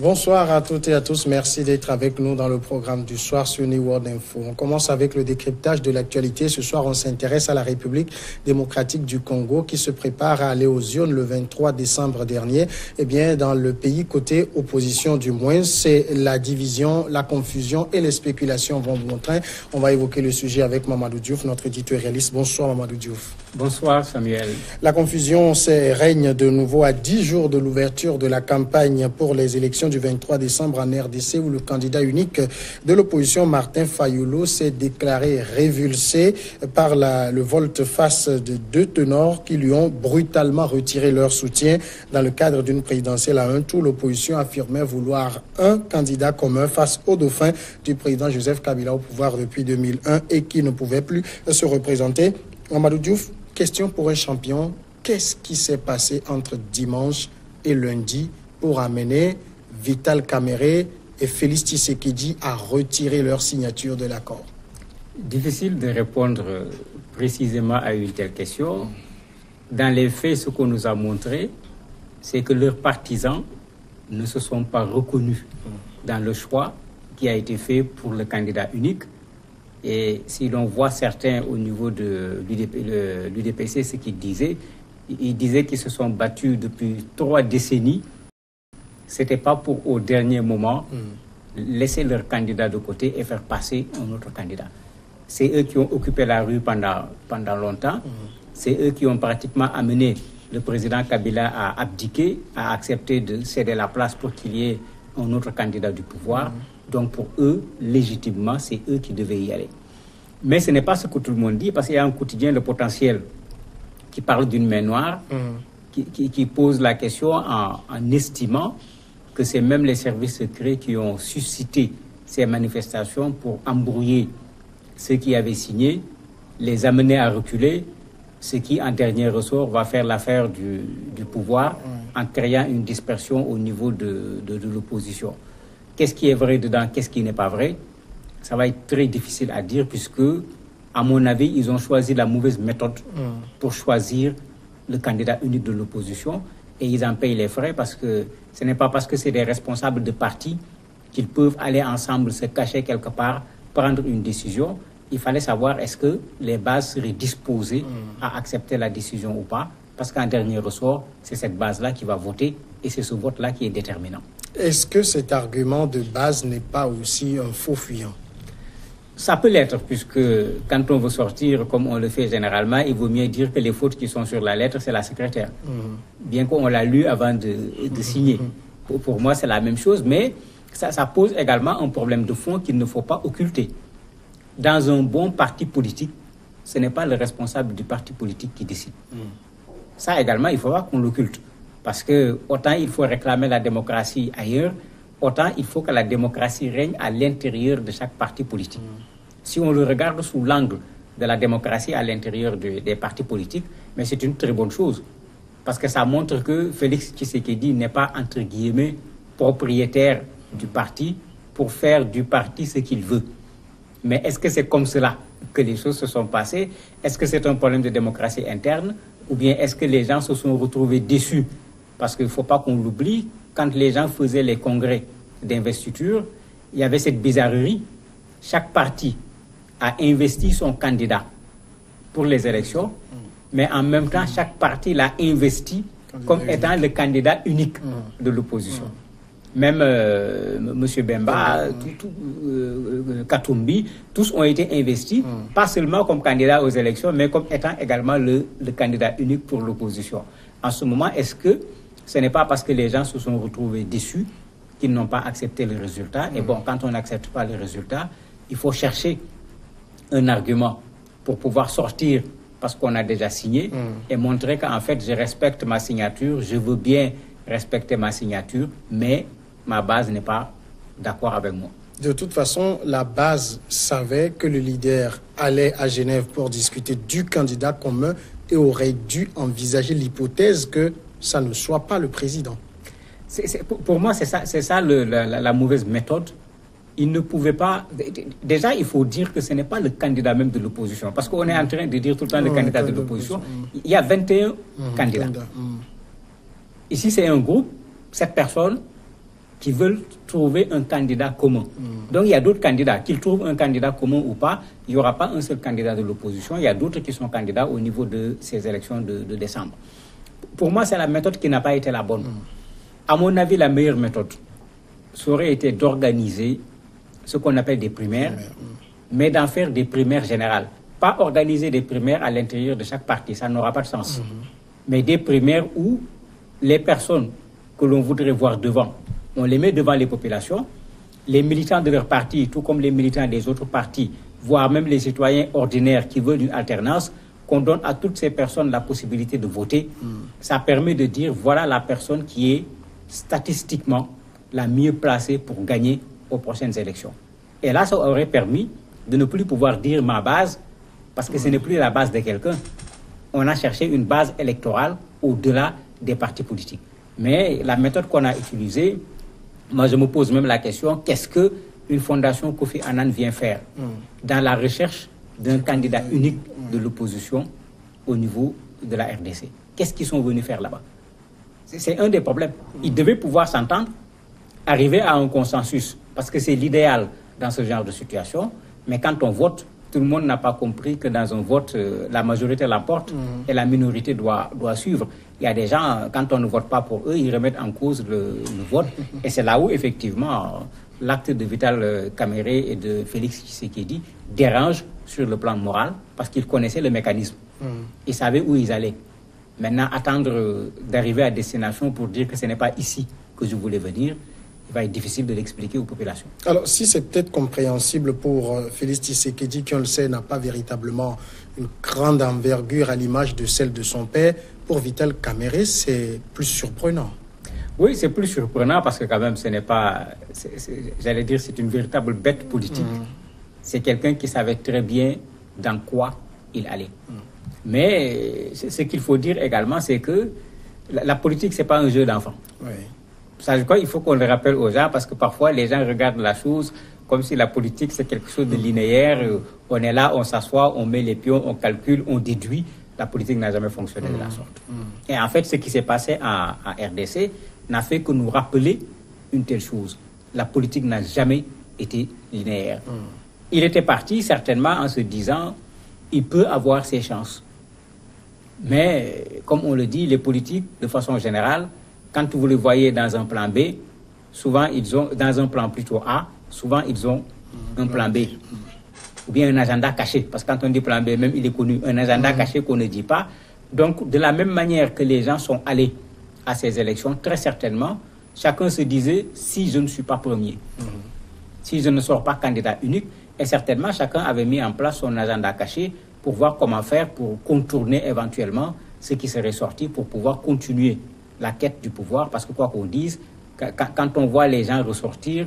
Bonsoir à toutes et à tous. Merci d'être avec nous dans le programme du soir sur New World Info. On commence avec le décryptage de l'actualité. Ce soir, on s'intéresse à la République démocratique du Congo qui se prépare à aller aux urnes le 23 décembre dernier. Eh bien, dans le pays, côté opposition du moins, c'est la division, la confusion et les spéculations vont bon train. On va évoquer le sujet avec Mamadou Diouf, notre éditorialiste. Bonsoir Mamadou Diouf. Bonsoir Samuel. La confusion règne de nouveau à 10 jours de l'ouverture de la campagne pour les élections du 23 décembre en RDC où le candidat unique de l'opposition Martin Fayoulou s'est déclaré révulsé par la, le volte-face de deux tenors qui lui ont brutalement retiré leur soutien dans le cadre d'une présidentielle à un tour. L'opposition affirmait vouloir un candidat commun face au dauphin du président Joseph Kabila au pouvoir depuis 2001 et qui ne pouvait plus se représenter. Amadou Diouf, question pour un champion. Qu'est-ce qui s'est passé entre dimanche et lundi pour amener Vital Kamere et Félix Tshisekedi à retirer leur signature de l'accord? Difficile de répondre précisément à une telle question. Dans les faits, ce qu'on nous a montré, c'est que leurs partisans ne se sont pas reconnus dans le choix qui a été fait pour le candidat unique. Et si l'on voit certains au niveau de l'UDPC, ce qu'ils disaient, ils disaient qu'ils se sont battus depuis trois décennies c'était pas pour au dernier moment mm. laisser leur candidat de côté et faire passer un autre candidat. C'est eux qui ont occupé la rue pendant, pendant longtemps. Mm. C'est eux qui ont pratiquement amené le président Kabila à abdiquer, à accepter de céder la place pour qu'il y ait un autre candidat du pouvoir. Mm. Donc pour eux, légitimement, c'est eux qui devaient y aller. Mais ce n'est pas ce que tout le monde dit, parce qu'il y a un quotidien, le potentiel, qui parle d'une main noire, qui, pose la question en, en estimant que c'est même les services secrets qui ont suscité ces manifestations pour embrouiller ceux qui avaient signé, les amener à reculer, ce qui, en dernier ressort, va faire l'affaire du, pouvoir en créant une dispersion au niveau de, l'opposition. Qu'est-ce qui est vrai dedans, qu'est-ce qui n'est pas vrai? Ça va être très difficile à dire puisque, à mon avis, ils ont choisi la mauvaise méthode pour choisir le candidat unique de l'opposition et ils en payent les frais parce que ce n'est pas parce que c'est des responsables de parti qu'ils peuvent aller ensemble se cacher quelque part, prendre une décision. Il fallait savoir est-ce que les bases seraient disposées à accepter la décision ou pas, parce qu'en dernier ressort, c'est cette base-là qui va voter et c'est ce vote-là qui est déterminant. Est-ce que cet argument de base n'est pas aussi un faux fuyant? Ça peut l'être, puisque quand on veut sortir, comme on le fait généralement, il vaut mieux dire que les fautes qui sont sur la lettre, c'est la secrétaire. Mhm. Bien qu'on l'a lu avant de, signer. Mhm. Pour, moi, c'est la même chose, mais ça, ça, pose également un problème de fond qu'il ne faut pas occulter. Dans un bon parti politique, ce n'est pas le responsable du parti politique qui décide. Mhm. Ça également, il faudra qu'on l'occulte. Parce que autant il faut réclamer la démocratie ailleurs, autant il faut que la démocratie règne à l'intérieur de chaque parti politique. Si on le regarde sous l'angle de la démocratie à l'intérieur des partis politiques, mais c'est une très bonne chose. Parce que ça montre que Félix Tshisekedi n'est pas, entre guillemets, propriétaire du parti pour faire du parti ce qu'il veut. Mais est-ce que c'est comme cela que les choses se sont passées? Est-ce que c'est un problème de démocratie interne? Ou bien est-ce que les gens se sont retrouvés déçus Parce qu'il ne faut pas qu'on l'oublie, quand les gens faisaient les congrès d'investiture, il y avait cette bizarrerie. Chaque parti a investi son candidat pour les élections, mais en même temps, chaque parti l'a investi comme étant le candidat unique de l'opposition. Même euh, M. Bemba, tout, euh, Katumbi, tous ont été investis, pas seulement comme candidat aux élections, mais comme étant également le, le candidat unique pour l'opposition. En ce moment, est-ce que ce n'est pas parce que les gens se sont retrouvés déçus qu'ils n'ont pas accepté le résultat. Et bon, quand on n'accepte pas le résultat, il faut chercher un argument pour pouvoir sortir parce qu'on a déjà signé mm. et montrer qu'en fait, je respecte ma signature, je veux bien respecter ma signature, mais ma base n'est pas d'accord avec moi. De toute façon, la base savait que le leader allait à Genève pour discuter du candidat commun et aurait dû envisager l'hypothèse que ça ne soit pas le président. pour, moi, c'est ça, c'est ça la, mauvaise méthode. Il ne pouvait pas. Déjà, il faut dire que ce n'est pas le candidat même de l'opposition. Parce qu'on est en train de dire tout le temps le candidat de l'opposition. Il y a 21 candidats. Ici, c'est un groupe, cette personne qui veulent trouver un candidat commun. Donc il y a d'autres candidats. Qu'ils trouvent un candidat commun ou pas, il n'y aura pas un seul candidat de l'opposition. Il y a d'autres qui sont candidats au niveau de ces élections de, décembre. Pour moi, c'est la méthode qui n'a pas été la bonne. À mon avis, la meilleure méthode, ça aurait été d'organiser ce qu'on appelle des primaires, mais d'en faire des primaires générales. Pas organiser des primaires à l'intérieur de chaque parti, ça n'aura pas de sens. Mhm. Mais des primaires où les personnes que l'on voudrait voir devant, on les met devant les populations, les militants de leur parti, tout comme les militants des autres partis, voire même les citoyens ordinaires qui veulent une alternance, qu'on donne à toutes ces personnes la possibilité de voter, mhm. ça permet de dire voilà la personne qui est statistiquement la mieux placée pour gagner aux prochaines élections. Et là, ça aurait permis de ne plus pouvoir dire ma base, parce que ce n'est plus la base de quelqu'un. On a cherché une base électorale au-delà des partis politiques. Mais la méthode qu'on a utilisée, moi je me pose même la question, qu'est-ce que une fondation Kofi Annan vient faire hmm. dans la recherche d'un candidat unique de l'opposition au niveau de la RDC Qu'est-ce qu'ils sont venus faire là-bas? C'est un des problèmes. Ils devaient pouvoir s'entendre, arriver à un consensus, parce que c'est l'idéal dans ce genre de situation. Mais quand on vote, tout le monde n'a pas compris que dans un vote, euh, la majorité l'emporte mm. et la minorité doit, doit suivre. Il y a des gens, quand on ne vote pas pour eux, ils remettent en cause le, vote. et c'est là où, effectivement, l'acte de Vital Caméré et de Félix Tshisekedi dérange sur le plan moral parce qu'ils connaissaient le mécanisme. Mm. Ils savaient où ils allaient. Maintenant, attendre d'arriver à destination pour dire que ce n'est pas ici que je voulais venir, il va être difficile de l'expliquer aux populations. Alors, si c'est peut-être compréhensible pour euh, Félix Tshisekedi, qui, on le sait, n'a pas véritablement une grande envergure à l'image de celle de son père, pour Vital Caméré, c'est plus surprenant. Oui, c'est plus surprenant parce que quand même, ce n'est pas, j'allais dire, c'est une véritable bête politique. Mm. C'est quelqu'un qui savait très bien dans quoi il allait. Mais ce qu'il faut dire également, c'est que la, la politique, c'est pas un jeu d'enfant. Oui. Ça, je crois il faut qu'on le rappelle aux gens parce que parfois les gens regardent la chose comme si la politique c'est quelque chose de linéaire. On est là, on s'assoit, on met les pions, on calcule, on déduit. La politique n'a jamais fonctionné de la mm. sorte. Mm. Et en fait, ce qui s'est passé à, RDC n'a fait que nous rappeler une telle chose. La politique n'a jamais été linéaire. Mm. Il était parti certainement en se disant, il peut avoir ses chances. Mais, comme on le dit, les politiques, de façon générale, quand vous le voyez dans un plan B, souvent ils ont, dans un plan plutôt A, souvent ils ont un plan B. Ou bien un agenda caché. Parce que quand on dit plan B, même il est connu, un agenda caché qu'on ne dit pas. Donc, de la même manière que les gens sont allés à ces élections, très certainement, chacun se disait si je ne suis pas premier, mm-hmm. si je ne sors pas candidat unique, et certainement chacun avait mis en place son agenda caché pour voir comment faire pour contourner éventuellement ce qui serait sorti pour pouvoir continuer la quête du pouvoir, parce que quoi qu'on dise, quand on voit les gens ressortir,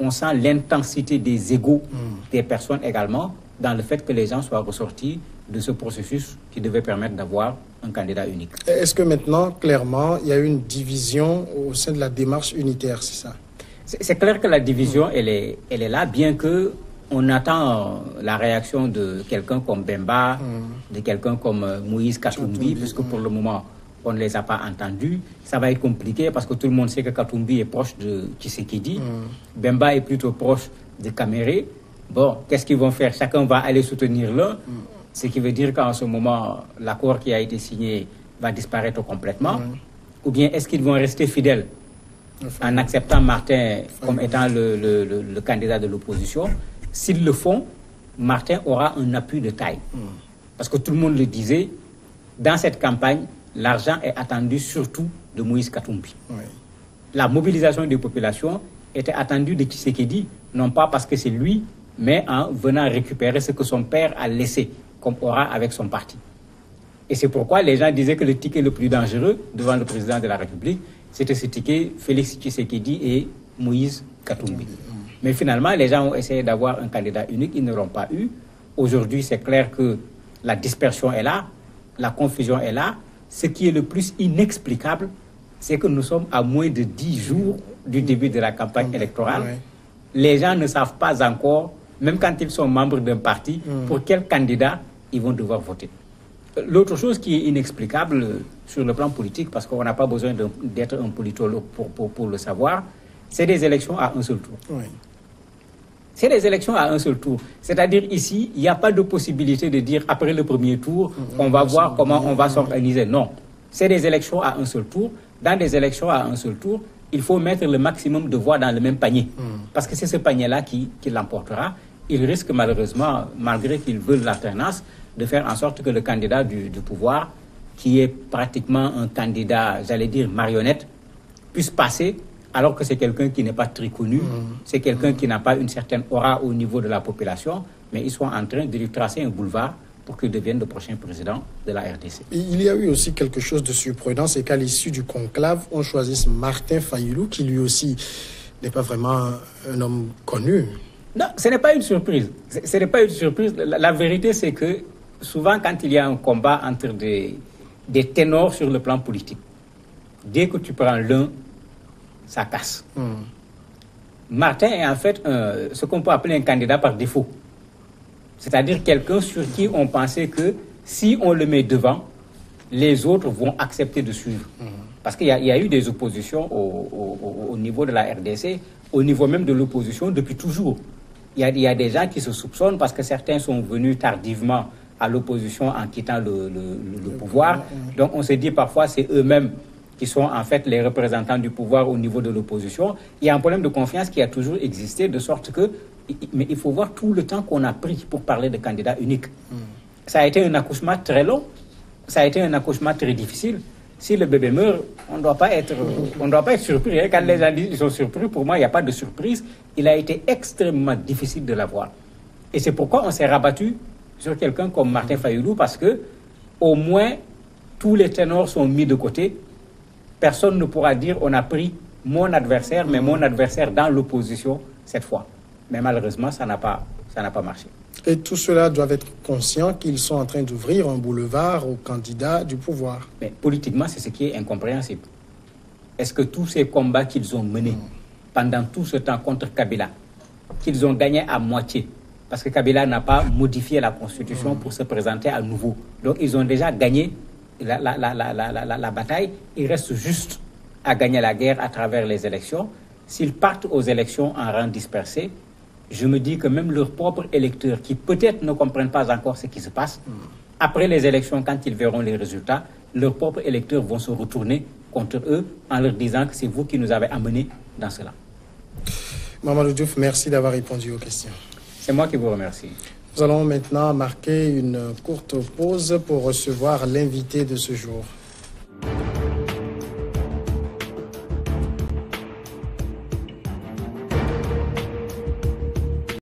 on, sent l'intensité des égaux mm. des personnes également dans le fait que les gens soient ressortis de ce processus qui devait permettre d'avoir un candidat unique. Est-ce que maintenant, clairement, il y a une division au sein de la démarche unitaire, c'est ça? C'est clair que la division, elle, est, elle est là, bien que on attend la réaction de quelqu'un comme Bemba, mm. de quelqu'un comme euh, Moïse Katumbi, puisque pour le moment, on ne les a pas entendus. Ça va être compliqué parce que tout le monde sait que Katumbi est proche de Tshisekedi. Mm. Bemba est plutôt proche de Kamere. Bon, qu'est-ce qu'ils vont faire? Chacun va aller soutenir l'un. Mm. Ce qui veut dire qu'en ce moment, l'accord qui a été signé va disparaître complètement. Mm. Ou bien est-ce qu'ils vont rester fidèles en acceptant Martin comme étant le, candidat de l'opposition? S'ils le font, Martin aura un appui de taille. Parce que tout le monde le disait, dans cette campagne, l'argent est attendu surtout de Moïse Katumbi. La mobilisation des populations était attendue de Tshisekedi, non pas parce que c'est lui, mais en venant récupérer ce que son père a laissé comme aura avec son parti. Et c'est pourquoi les gens disaient que le ticket le plus dangereux devant le président de la République, c'était ce ticket Félix Tshisekedi et Moïse Katumbi. Mais finalement, les gens ont essayé d'avoir un candidat unique, ils ne l'auront pas eu. Aujourd'hui, c'est clair que la dispersion est là, la confusion est là, ce qui est le plus inexplicable, c'est que nous sommes à moins de dix jours du début de la campagne électorale. Les gens ne savent pas encore, même quand ils sont membres d'un parti, mm. pour quel candidat ils vont devoir voter. L'autre chose qui est inexplicable sur le plan politique, parce qu'on n'a pas besoin d'être un politologue pour, pour, le savoir, c'est des élections à un seul tour. C'est des élections à un seul tour. C'est-à-dire ici, il n'y a pas de possibilité de dire après le premier tour, mm-hmm. on va voir comment on va s'organiser. Non. C'est des élections à un seul tour. Dans des élections à un seul tour, il faut mettre le maximum de voix dans le même panier. Mm. Parce que c'est ce panier-là qui, qui l'emportera. Il risque malheureusement, malgré qu'ils veulent l'alternance, de faire en sorte que le candidat du, du pouvoir, qui est pratiquement un candidat, j'allais dire, marionnette, puisse passer alors que c'est quelqu'un qui n'est pas très connu, mm. c'est quelqu'un qui n'a pas une certaine aura au niveau de la population, mais ils sont en train de lui tracer un boulevard pour qu'il devienne le prochain président de la RDC. Il y a eu aussi quelque chose de surprenant, c'est qu'à l'issue du conclave, on choisisse Martin Fayoulou, qui lui aussi n'est pas vraiment un homme connu. Non, ce n'est pas une surprise. Ce n'est pas une surprise. La, vérité, c'est que souvent, quand il y a un combat entre des, des ténors sur le plan politique, dès que tu prends l'un, ça casse. Martin est en fait ce qu'on peut appeler un candidat par défaut. C'est-à-dire quelqu'un sur qui on pensait que si on le met devant, les autres vont accepter de suivre. Parce qu'il y, a eu des oppositions au, niveau de la RDC, au niveau même de l'opposition depuis toujours. Il y, a, il y, a, des gens qui se soupçonnent parce que certains sont venus tardivement à l'opposition en quittant le, le pouvoir. Donc on se dit parfois c'est eux-mêmes qui sont en fait les représentants du pouvoir au niveau de l'opposition. Il y a un problème de confiance qui a toujours existé, de sorte que, mais il faut voir tout le temps qu'on a pris pour parler de candidat unique. Hmm. Ça a été un accouchement très long, ça a été un accouchement très difficile. Si le bébé meurt, on ne doit pas être, on doit pas être surpris. Hein. Quand les gens disent qu'ils sont surpris, pour moi, il n'y a pas de surprise. Il a été extrêmement difficile de l'avoir. Et c'est pourquoi on s'est rabattu sur quelqu'un comme Martin Fayoulou, parce que au moins tous les ténors sont mis de côté personne ne pourra dire on a pris mon adversaire, mais mon adversaire dans l'opposition cette fois. Mais malheureusement, ça n'a pas, ça n'a pas marché. Et tout cela doivent être conscients qu'ils sont en train d'ouvrir un boulevard aux candidats du pouvoir. Mais politiquement, c'est ce qui est incompréhensible. Est-ce que tous ces combats qu'ils ont menés pendant tout ce temps contre Kabila, qu'ils ont gagné à moitié, parce que Kabila n'a pas modifié la constitution pour se présenter à nouveau. Donc ils ont déjà gagné la, la, la, la, bataille, il reste juste à gagner la guerre à travers les élections. S'ils partent aux élections en rang dispersé, je me dis que même leurs propres électeurs, qui peut-être ne comprennent pas encore ce qui se passe, après les élections, quand ils verront les résultats, leurs propres électeurs vont se retourner contre eux en leur disant que c'est vous qui nous avez amenés dans cela. Mamadou Diouf, merci d'avoir répondu aux questions. C'est moi qui vous remercie. Nous allons maintenant marquer une courte pause pour recevoir l'invité de ce jour.